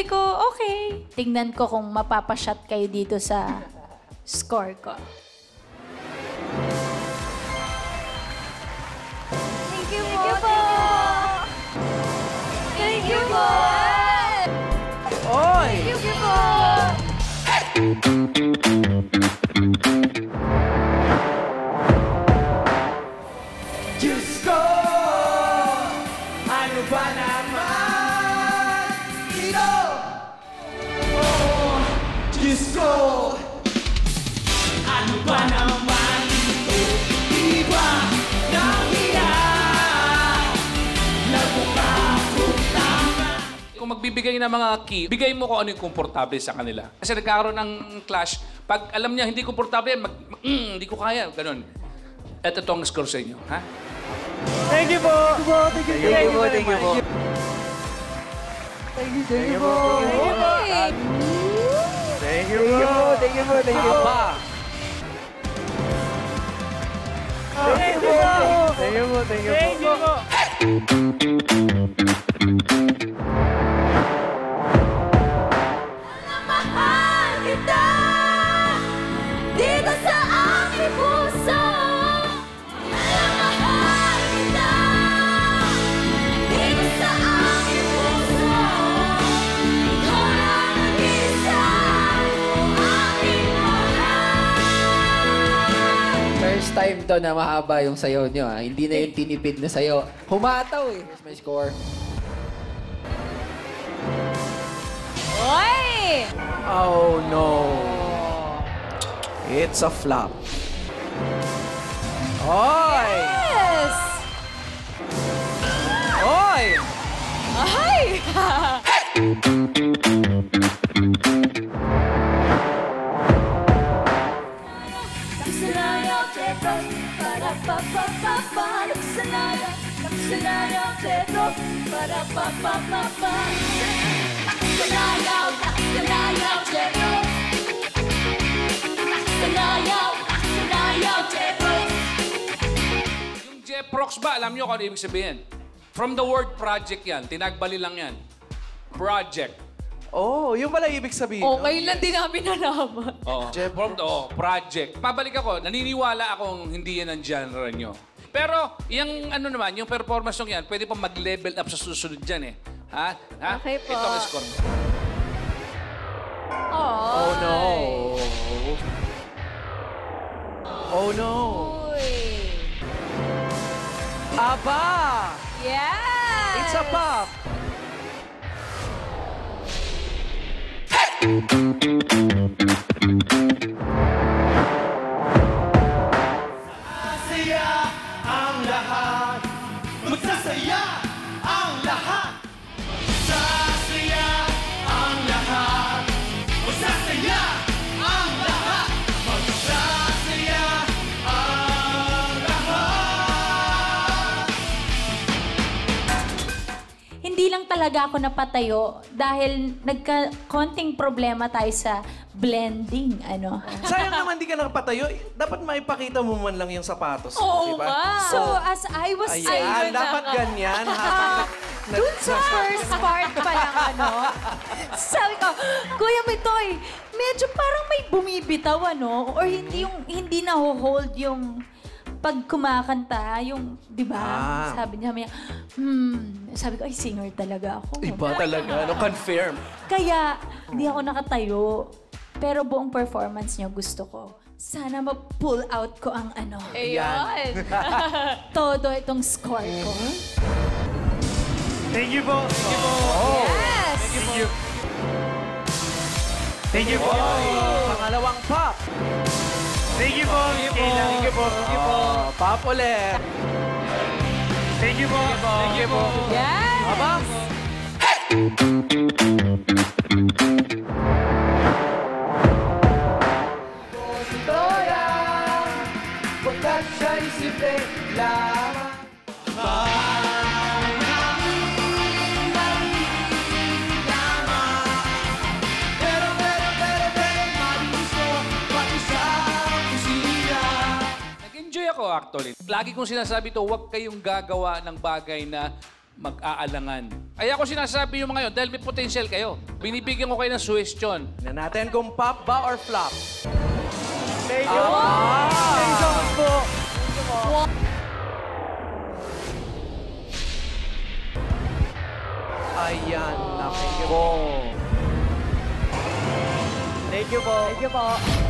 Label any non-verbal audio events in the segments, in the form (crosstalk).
sabi ko, okay. Tingnan ko kung mapapashot kayo dito sa score ko. Thank you po. Thank you po. Oy! Thank you po. Diyos Ko! Ano ba naman ito? Di ba nahiya? Nagmukha akong tama. Kung magbibigay ng mga key, bigay mo kung ano yung komportable sa kanila. Kasi nagkakaroon ng clash, pag alam niya hindi komportable, mag, mag- mm, hindi ko kaya, ganun. At ito ang score sa inyo, ha? Thank you po! Thank you po! Thank you po! Thank you po! Thank you, thank you po! Thank you po! Thank you po! Thank you po! Thank you po! Thank you po! Thank you po! Time to na mahaba yung sayaw nyo, ah. Hindi na yung tinipid na sayaw. Humataw eh. Here's my score. Oy! Oh no! It's a flop. Oy! Yes! Oy! Ay! (laughs) pa pa pa pa. Nakasanayaw, nakasanayaw, Pedro, para pa pa pa pa. Nakasanayaw, nakasanayaw, Pedro. Nakasanayaw, nakasanayaw, Pedro. Yung Jeprox ba, alam niyo kung ano ibig sabihin? From the word project yan, tinagbali lang yan. Project. Oh, yung pala ibig sabihin. Oh, ngayon lang din namin nalaman. (laughs) Oh, from, oh, project. Pabalik ako, naniniwala akong hindi yan ang genre nyo. Pero, yung ano naman, yung performance nyo yan, pwede pa mag-level up sa susunod dyan eh. Ha? ha? Okay po. Ito ang score. Oh no! Oh no! Uy. Aba! Yes! It's a pop! Magsasaya ang lahat. Magsasaya talaga ako napatayo dahil nagka konting problema tayo sa blending, ano. (laughs) Sayang naman di ka nakapatayo. Dapat maipakita mo man lang yung sapatos Oo di ba? So, as I was Ayan, saying, dapat ganyan. habang (laughs) nag- dun sa first part pa lang, ano, (laughs) sabi ko, Kuya Mitoy, medyo parang may bumibitaw, ano, or hindi yung, hindi na-hold yung pag kumakanta, yung, di ba? Ah. Sabi niya, may, hmm, sabi ko, ay, singer talaga ako. Iba talaga. No, confirm. Kaya, hindi ako nakatayo. Pero buong performance niyo gusto ko. Sana ma-pull out ko ang ano, Ayun. (laughs) todo itong score ko. Thank you po. Thank you po. Yes! Thank you. Thank you po. Pangalawang pop. Thank you po. Thank you po. Thank you po. Thank you po. Pop ulit. Thank you po. Thank you po. Yes! Aba? Pagkat actually. Lagi kong sinasabi to, huwag kayong gagawa ng bagay na mag-aalangan. Ay ako sinasabi yung mga yun dahil may potential kayo. Binibigyan ko kayo ng suggestion. Na natin kung pop ba or flop. Thank you po. Thank you so much po. Ayan, thank you po. Thank you po. Thank you po.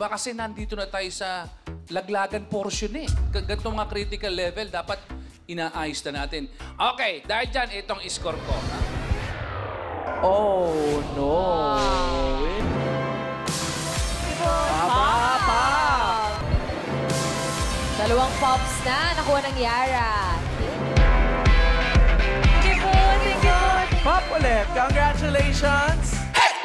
ba kasi nandito na tayo sa laglagan portion eh. G- Ganito mga critical level, dapat inaayos na natin. Okay, dahil dyan, itong score ko. ha? Oh, no. Tama pa. Dalawang pops na, nakuha ng Yara. Thank you po, thank you po. Pop ulit. Congratulations. Kay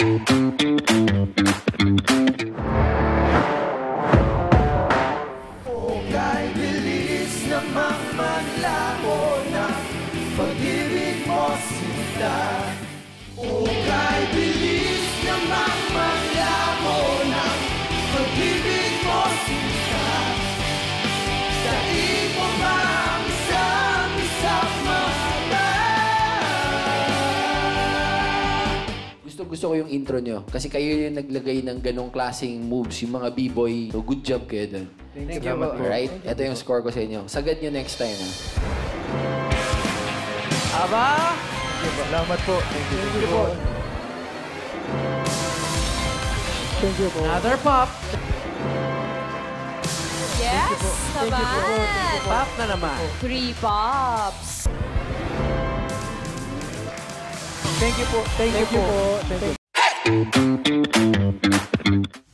Gusto ko yung intro nyo. Kasi kayo yung naglagay ng ganong klaseng moves, yung mga b-boy. So, good job kayo dun. Thank you po. Alright? Ito yung score ko sa inyo. Sagad nyo next time, ha? Aba! Salamat po. Thank you. Thank you po. Thank you po. Another pop. Yes, naman. Pop na naman. Three pops. Thank you po. Thank, you po. Thank you.